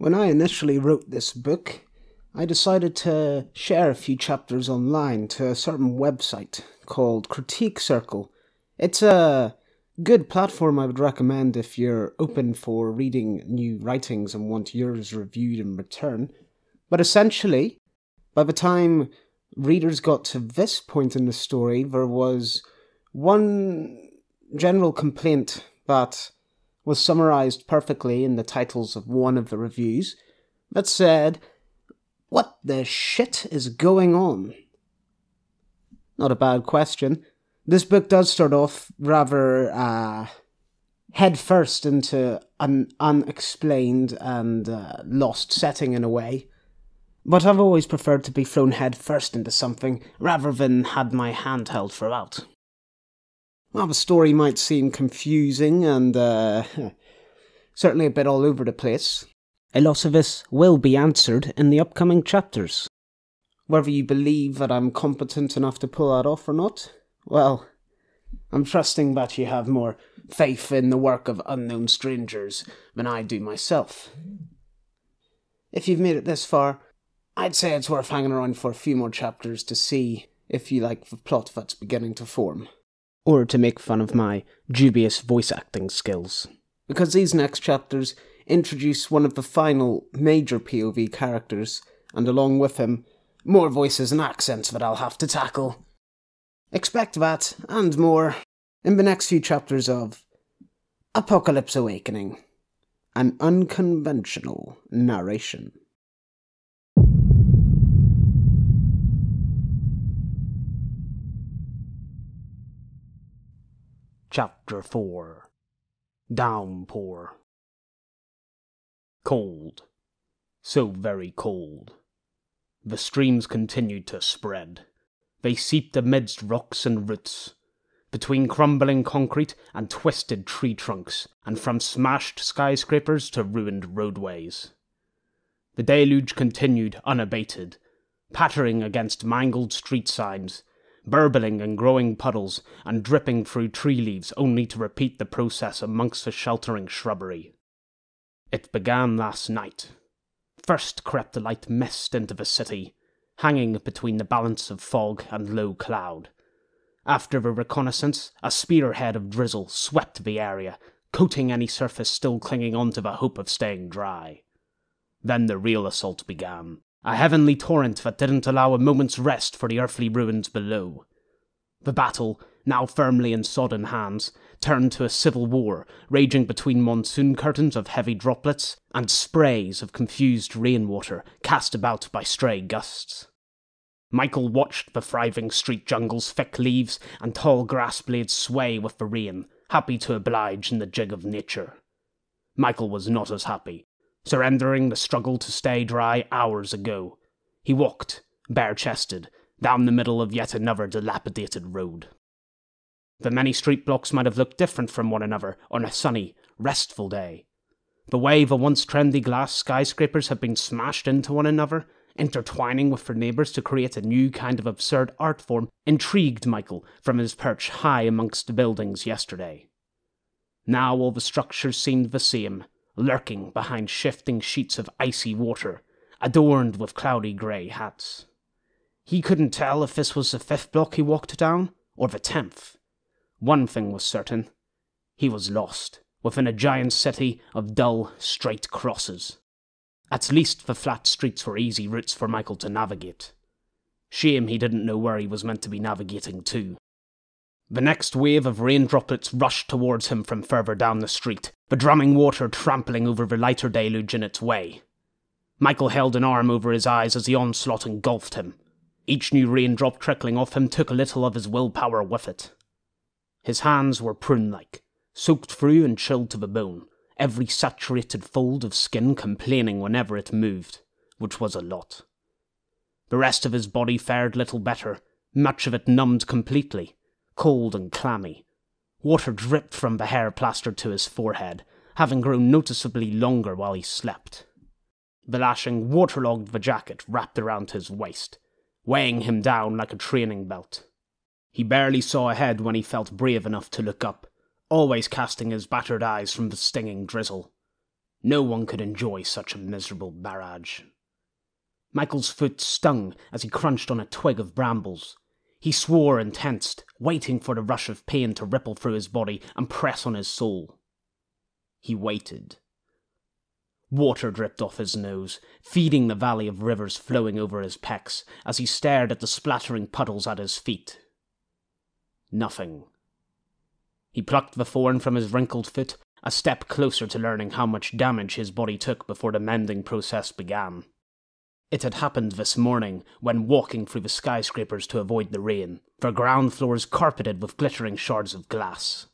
When I initially wrote this book, I decided to share a few chapters online to a certain website called Critique Circle. It's a good platform I would recommend if you're open for reading new writings and want yours reviewed in return. But essentially, by the time readers got to this point in the story, there was one general complaint that was summarized perfectly in the titles of one of the reviews that said, What the shit is going on? Not a bad question. This book does start off rather uh, head first into an unexplained and uh, lost setting in a way. But I've always preferred to be thrown head first into something rather than had my hand held throughout. While the story might seem confusing and uh, certainly a bit all over the place, a lot of this will be answered in the upcoming chapters. Whether you believe that I'm competent enough to pull that off or not, well, I'm trusting that you have more faith in the work of unknown strangers than I do myself. If you've made it this far, I'd say it's worth hanging around for a few more chapters to see if you like the plot that's beginning to form. Or to make fun of my dubious voice acting skills. Because these next chapters introduce one of the final major POV characters, and along with him, more voices and accents that I'll have to tackle. Expect that, and more, in the next few chapters of Apocalypse Awakening, an unconventional narration. Chapter 4 Downpour Cold. So very cold. The streams continued to spread. They seeped amidst rocks and roots, between crumbling concrete and twisted tree trunks, and from smashed skyscrapers to ruined roadways. The deluge continued unabated, pattering against mangled street signs, burbling and growing puddles, and dripping through tree leaves only to repeat the process amongst the sheltering shrubbery. It began last night. First crept a light mist into the city, hanging between the balance of fog and low cloud. After the reconnaissance, a spearhead of drizzle swept the area, coating any surface still clinging on to the hope of staying dry. Then the real assault began, a heavenly torrent that didn't allow a moment's rest for the earthly ruins below. The battle, now firmly in sodden hands, turned to a civil war raging between monsoon curtains of heavy droplets and sprays of confused rainwater cast about by stray gusts. Michael watched the thriving street jungle's thick leaves and tall grass blades sway with the rain, happy to oblige in the jig of nature. Michael was not as happy, surrendering the struggle to stay dry hours ago. He walked, bare chested, down the middle of yet another dilapidated road. The many street blocks might have looked different from one another on a sunny, restful day. The way the once trendy glass skyscrapers had been smashed into one another, intertwining with their neighbours to create a new kind of absurd art form, intrigued Michael from his perch high amongst the buildings yesterday. Now all the structures seemed the same, lurking behind shifting sheets of icy water, adorned with cloudy grey hats. He couldn't tell if this was the fifth block he walked down, or the tenth. One thing was certain he was lost within a giant city of dull, straight crosses. At least the flat streets were easy routes for Michael to navigate. Shame he didn't know where he was meant to be navigating to. The next wave of rain droplets rushed towards him from further down the street, the drumming water trampling over the lighter deluge in its way. Michael held an arm over his eyes as the onslaught engulfed him. Each new raindrop trickling off him took a little of his willpower with it. His hands were prune like, soaked through and chilled to the bone, every saturated fold of skin complaining whenever it moved, which was a lot. The rest of his body fared little better, much of it numbed completely, cold and clammy. Water dripped from the hair plastered to his forehead, having grown noticeably longer while he slept. The lashing waterlogged the jacket wrapped around his waist, weighing him down like a training belt. He barely saw ahead when he felt brave enough to look up, always casting his battered eyes from the stinging drizzle. No one could enjoy such a miserable barrage. Michael's foot stung as he crunched on a twig of brambles. He swore and tensed, waiting for the rush of pain to ripple through his body and press on his soul. He waited. Water dripped off his nose, feeding the valley of rivers flowing over his pecs as he stared at the splattering puddles at his feet. Nothing. He plucked the thorn from his wrinkled foot, a step closer to learning how much damage his body took before the mending process began. It had happened this morning when walking through the skyscrapers to avoid the rain, their ground floors carpeted with glittering shards of glass.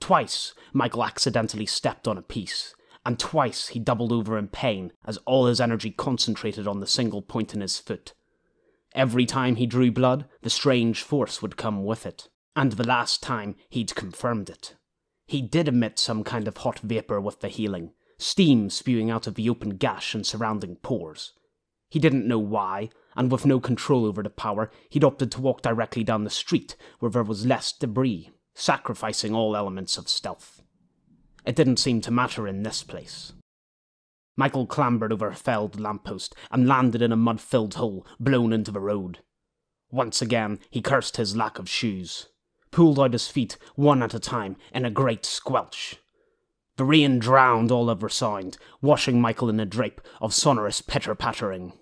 Twice, Michael accidentally stepped on a piece, and twice he doubled over in pain as all his energy concentrated on the single point in his foot. Every time he drew blood, the strange force would come with it, and the last time he'd confirmed it. He did emit some kind of hot vapour with the healing, steam spewing out of the open gash and surrounding pores. He didn't know why, and with no control over the power, he'd opted to walk directly down the street where there was less debris, sacrificing all elements of stealth. It didn't seem to matter in this place. Michael clambered over a felled lamppost and landed in a mud filled hole blown into the road. Once again, he cursed his lack of shoes, pulled out his feet one at a time in a great squelch. The rain drowned all other sound, washing Michael in a drape of sonorous pitter pattering.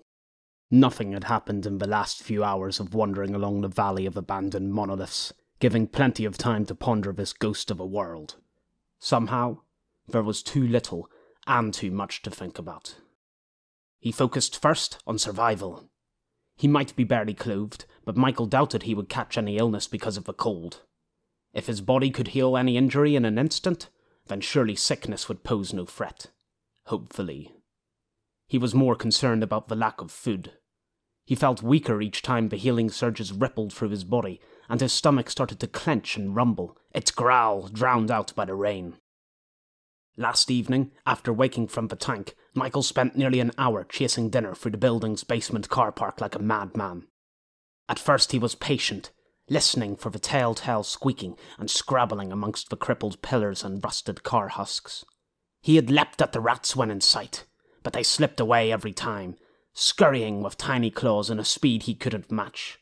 Nothing had happened in the last few hours of wandering along the valley of abandoned monoliths, giving plenty of time to ponder this ghost of a world. Somehow, there was too little and too much to think about. He focused first on survival. He might be barely clothed, but Michael doubted he would catch any illness because of the cold. If his body could heal any injury in an instant, then surely sickness would pose no threat. Hopefully. He was more concerned about the lack of food. He felt weaker each time the healing surges rippled through his body, and his stomach started to clench and rumble, its growl drowned out by the rain. Last evening, after waking from the tank, Michael spent nearly an hour chasing dinner through the building's basement car park like a madman. At first he was patient, listening for the telltale squeaking and scrabbling amongst the crippled pillars and rusted car husks. He had leapt at the rats when in sight, but they slipped away every time, scurrying with tiny claws in a speed he couldn't match.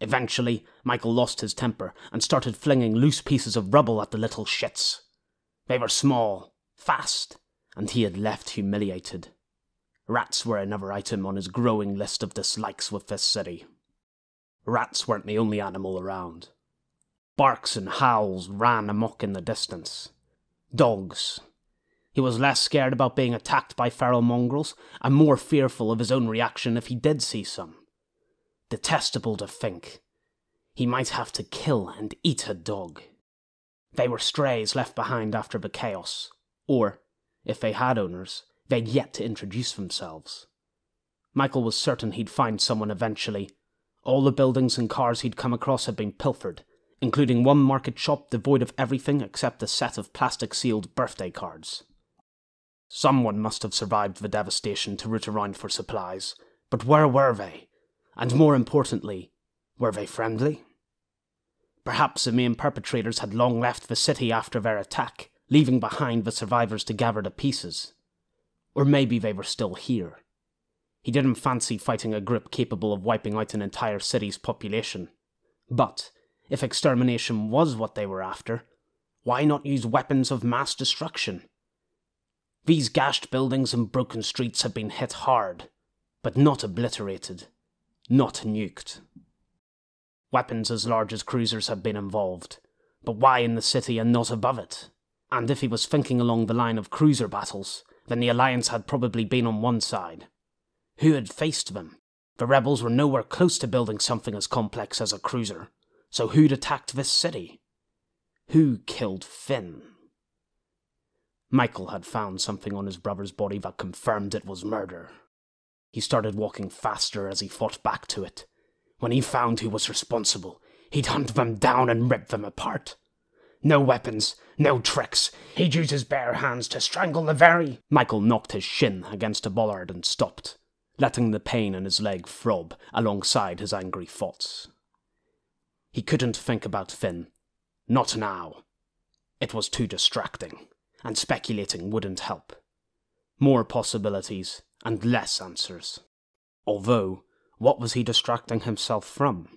Eventually, Michael lost his temper and started flinging loose pieces of rubble at the little shits. They were small, fast, and he had left humiliated. Rats were another item on his growing list of dislikes with this city. Rats weren't the only animal around. Barks and howls ran amok in the distance. Dogs. He was less scared about being attacked by feral mongrels and more fearful of his own reaction if he did see some. Detestable to think. He might have to kill and eat a dog. They were strays left behind after the chaos, or, if they had owners, they'd yet to introduce themselves. Michael was certain he'd find someone eventually all the buildings and cars he'd come across had been pilfered, including one market shop devoid of everything except a set of plastic sealed birthday cards. Someone must have survived the devastation to root around for supplies, but where were they? And more importantly, were they friendly? Perhaps the main perpetrators had long left the city after their attack, leaving behind the survivors to gather the pieces. Or maybe they were still here, he didn't fancy fighting a group capable of wiping out an entire city's population. But, if extermination was what they were after, why not use weapons of mass destruction? These gashed buildings and broken streets had been hit hard, but not obliterated, not nuked. Weapons as large as cruisers had been involved, but why in the city and not above it? And if he was thinking along the line of cruiser battles, then the Alliance had probably been on one side, who had faced them? The rebels were nowhere close to building something as complex as a cruiser. So who'd attacked this city? Who killed Finn? Michael had found something on his brother's body that confirmed it was murder. He started walking faster as he fought back to it. When he found who was responsible, he'd hunt them down and rip them apart. No weapons, no tricks. He'd use his bare hands to strangle the very. Michael knocked his shin against a bollard and stopped letting the pain in his leg throb alongside his angry thoughts. He couldn't think about Finn. Not now. It was too distracting, and speculating wouldn't help. More possibilities and less answers. Although, what was he distracting himself from?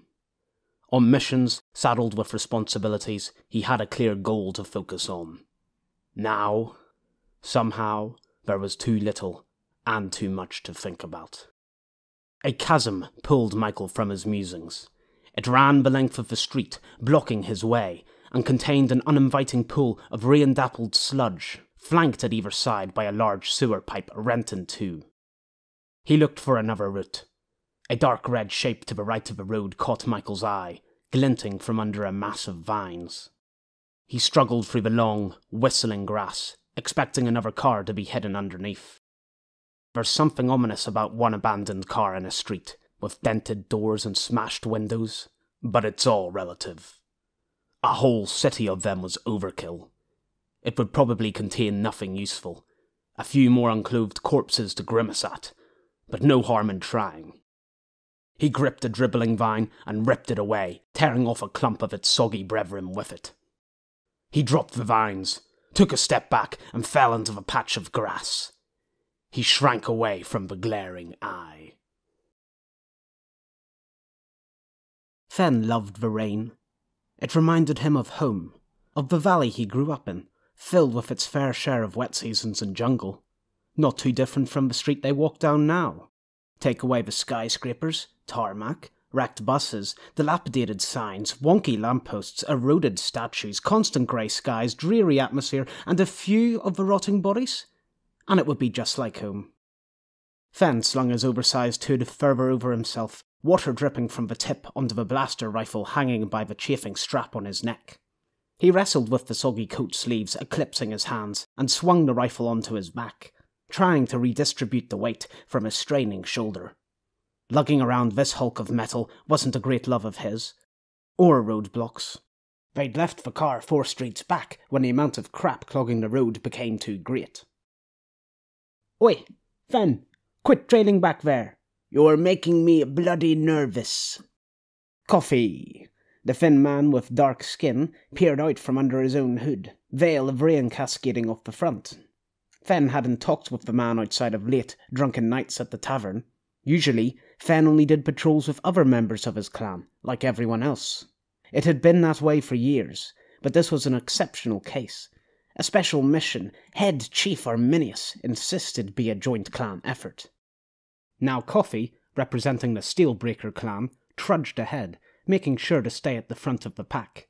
On missions saddled with responsibilities, he had a clear goal to focus on. Now, somehow, there was too little and too much to think about. A chasm pulled Michael from his musings. It ran the length of the street, blocking his way, and contained an uninviting pool of rain dappled sludge, flanked at either side by a large sewer pipe rent in two. He looked for another route. A dark red shape to the right of the road caught Michael's eye, glinting from under a mass of vines. He struggled through the long, whistling grass, expecting another car to be hidden underneath. There's something ominous about one abandoned car in a street, with dented doors and smashed windows, but it's all relative. A whole city of them was overkill. It would probably contain nothing useful. A few more unclothed corpses to grimace at, but no harm in trying. He gripped a dribbling vine and ripped it away, tearing off a clump of its soggy brethren with it. He dropped the vines, took a step back, and fell into the patch of grass. He shrank away from the glaring eye. Fen loved the rain. It reminded him of home, of the valley he grew up in, filled with its fair share of wet seasons and jungle. Not too different from the street they walk down now. Take away the skyscrapers, tarmac, wrecked buses, dilapidated signs, wonky lampposts, eroded statues, constant grey skies, dreary atmosphere, and a few of the rotting bodies, and it would be just like home. Fen slung his oversized hood further over himself, water dripping from the tip onto the blaster rifle hanging by the chafing strap on his neck. He wrestled with the soggy coat sleeves, eclipsing his hands, and swung the rifle onto his back, trying to redistribute the weight from his straining shoulder. Lugging around this hulk of metal wasn't a great love of his, or roadblocks. They'd left the car four streets back when the amount of crap clogging the road became too great. Oi, Fen, quit trailing back there. You're making me bloody nervous. Coffee. The thin man with dark skin peered out from under his own hood, veil of rain cascading off the front. Fen hadn't talked with the man outside of late, drunken nights at the tavern. Usually, Fen only did patrols with other members of his clan, like everyone else. It had been that way for years, but this was an exceptional case, a special mission head chief Arminius insisted be a joint clan effort. Now Coffee, representing the Steelbreaker clan, trudged ahead, making sure to stay at the front of the pack.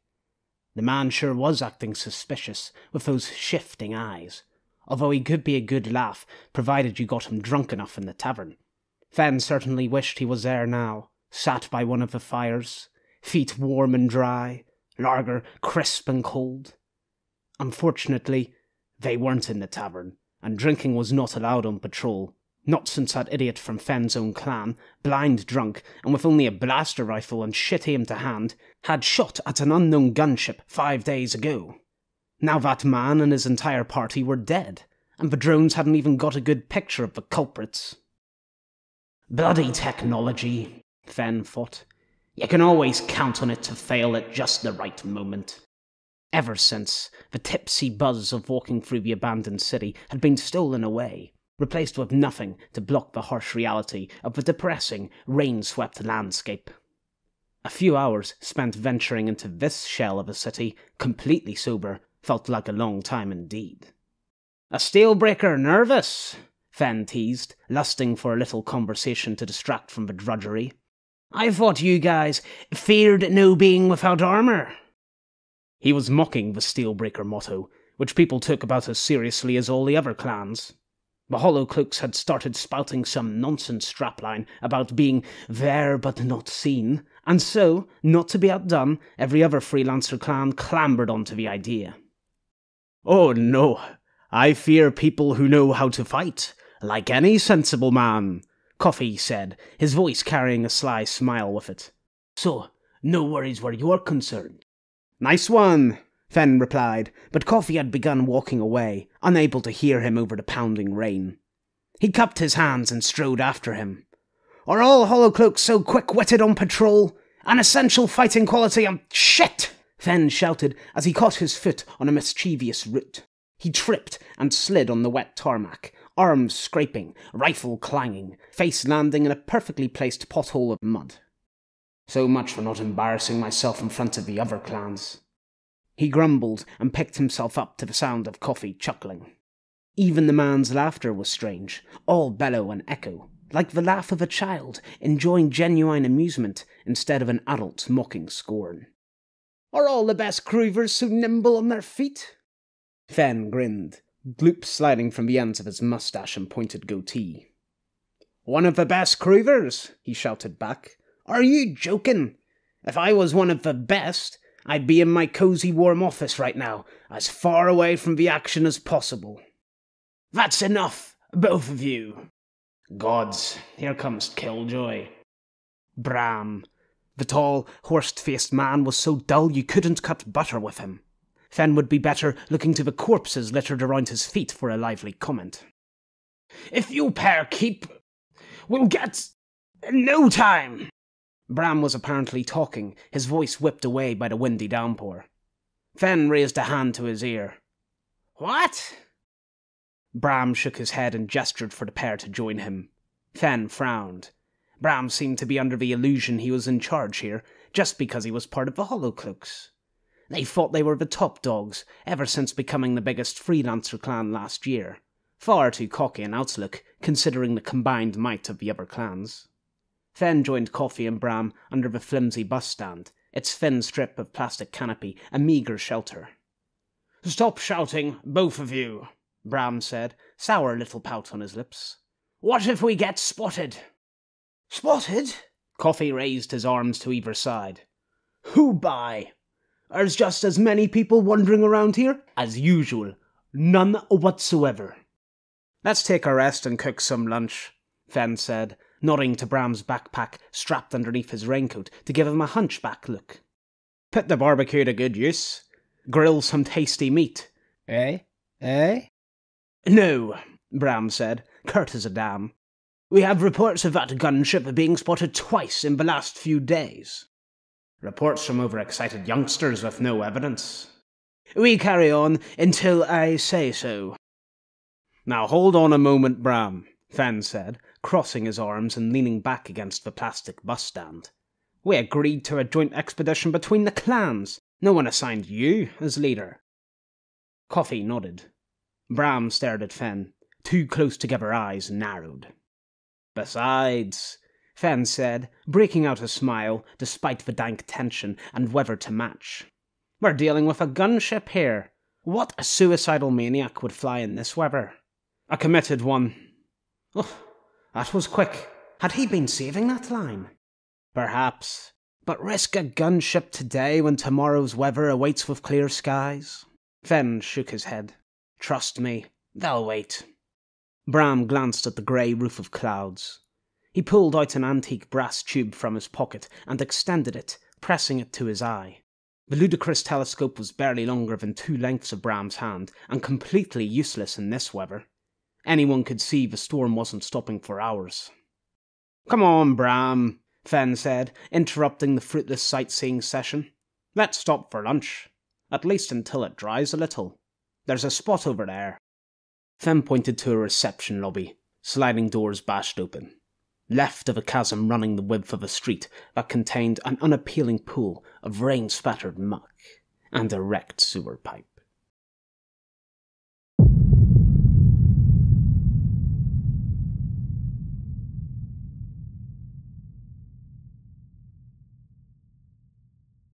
The man sure was acting suspicious, with those shifting eyes, although he could be a good laugh, provided you got him drunk enough in the tavern. Fen certainly wished he was there now, sat by one of the fires, feet warm and dry, lager crisp and cold, Unfortunately, they weren't in the tavern, and drinking was not allowed on patrol. Not since that idiot from Fen's own clan, blind drunk, and with only a blaster rifle and shit aim to hand, had shot at an unknown gunship five days ago. Now that man and his entire party were dead, and the drones hadn't even got a good picture of the culprits. Bloody technology, Fen thought. You can always count on it to fail at just the right moment. Ever since, the tipsy buzz of walking through the abandoned city had been stolen away, replaced with nothing to block the harsh reality of the depressing, rain swept landscape. A few hours spent venturing into this shell of a city, completely sober, felt like a long time indeed. A steelbreaker nervous? Fen teased, lusting for a little conversation to distract from the drudgery. I thought you guys feared no being without armour. He was mocking the Steelbreaker motto, which people took about as seriously as all the other clans. The Hollow Cloaks had started spouting some nonsense strapline about being there but not seen, and so, not to be outdone, every other freelancer clan clambered onto the idea. Oh no, I fear people who know how to fight, like any sensible man, Coffee said, his voice carrying a sly smile with it. So, no worries where you're concerned. Nice one, Fen replied, but Coffee had begun walking away, unable to hear him over the pounding rain. He cupped his hands and strode after him. Are all Hollowcloaks so quick witted on patrol? An essential fighting quality and shit! Fen shouted as he caught his foot on a mischievous root. He tripped and slid on the wet tarmac, arms scraping, rifle clanging, face landing in a perfectly placed pothole of mud. So much for not embarrassing myself in front of the other clans. He grumbled and picked himself up to the sound of Coffee chuckling. Even the man's laughter was strange, all bellow and echo, like the laugh of a child enjoying genuine amusement instead of an adult mocking scorn. Are all the best Crouvers so nimble on their feet? Fen grinned, gloop sliding from the ends of his mustache and pointed goatee. One of the best Crouvers, he shouted back. Are you joking? If I was one of the best, I'd be in my cozy warm office right now, as far away from the action as possible. That's enough, both of you. Gods, here comes Killjoy. Bram. The tall, horse faced man was so dull you couldn't cut butter with him. Fen would be better looking to the corpses littered around his feet for a lively comment. If you pair keep, we'll get no time. Bram was apparently talking, his voice whipped away by the windy downpour. Fen raised a hand to his ear. What? Bram shook his head and gestured for the pair to join him. Fen frowned. Bram seemed to be under the illusion he was in charge here, just because he was part of the Hollowcloaks. They thought they were the top dogs, ever since becoming the biggest freelancer clan last year. Far too cocky an outlook, considering the combined might of the other clans. Fen joined Coffee and Bram under the flimsy bus stand, its thin strip of plastic canopy a meagre shelter. Stop shouting, both of you, Bram said, sour little pout on his lips. What if we get spotted? Spotted? Coffee raised his arms to either side. Who by? There's just as many people wandering around here as usual. None whatsoever. Let's take a rest and cook some lunch, Fen said, nodding to Bram's backpack strapped underneath his raincoat to give him a hunchback look. Put the barbecue to good use. Grill some tasty meat. Eh? Eh? No, Bram said, curt as a dam. We have reports of that gunship being spotted twice in the last few days. Reports from overexcited youngsters with no evidence. We carry on until I say so. Now hold on a moment, Bram, Fen said, crossing his arms and leaning back against the plastic bus stand. We agreed to a joint expedition between the clans. No one assigned you as leader. Coffee nodded. Bram stared at Fen. Two close together eyes narrowed. Besides, Fen said, breaking out a smile despite the dank tension and weather to match. We're dealing with a gunship here. What a suicidal maniac would fly in this weather? A committed one. Oh, that was quick. Had he been saving that line? Perhaps. But risk a gunship today when tomorrow's weather awaits with clear skies? Fen shook his head. Trust me, they'll wait. Bram glanced at the grey roof of clouds. He pulled out an antique brass tube from his pocket and extended it, pressing it to his eye. The ludicrous telescope was barely longer than two lengths of Bram's hand, and completely useless in this weather. Anyone could see the storm wasn't stopping for hours. Come on, Bram, Fen said, interrupting the fruitless sightseeing session. Let's stop for lunch. At least until it dries a little. There's a spot over there. Fen pointed to a reception lobby, sliding doors bashed open. Left of a chasm running the width of a street that contained an unappealing pool of rain spattered muck and a wrecked sewer pipe.